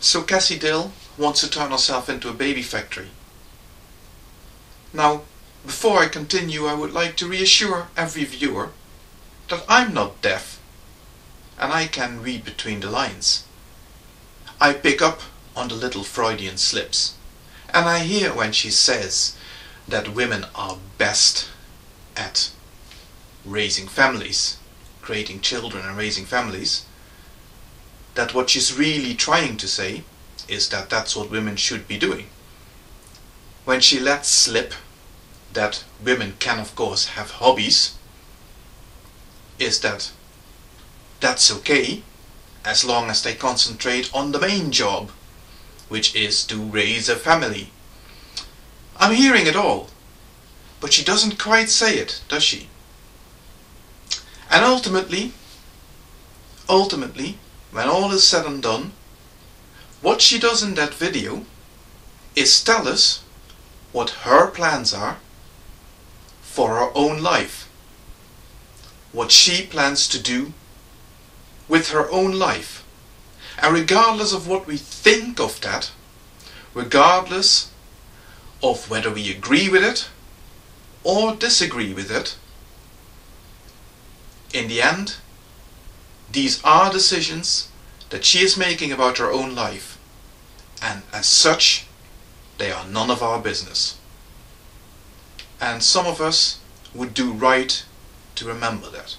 So Kassie Dill wants to turn herself into a baby factory. Now, before I continue, I would like to reassure every viewer that I'm not deaf and I can read between the lines. I pick up on the little Freudian slips and I hear when she says that women are best at raising families, creating children and raising families, that what she's really trying to say is that that's what women should be doing. When she lets slip that women can of course have hobbies, is that that's okay as long as they concentrate on the main job, which is to raise a family. I'm hearing it all, but she doesn't quite say it, does she? And ultimately, ultimately, when all is said and done, what she does in that video is tell us what her plans are for her own life. What she plans to do with her own life. And regardless of what we think of that, regardless of whether we agree with it or disagree with it, in the end, these are decisions that she is making about her own life, and as such, they are none of our business. And some of us would do right to remember that.